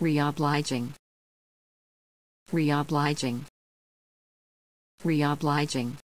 Reobliging. Reobliging. Reobliging.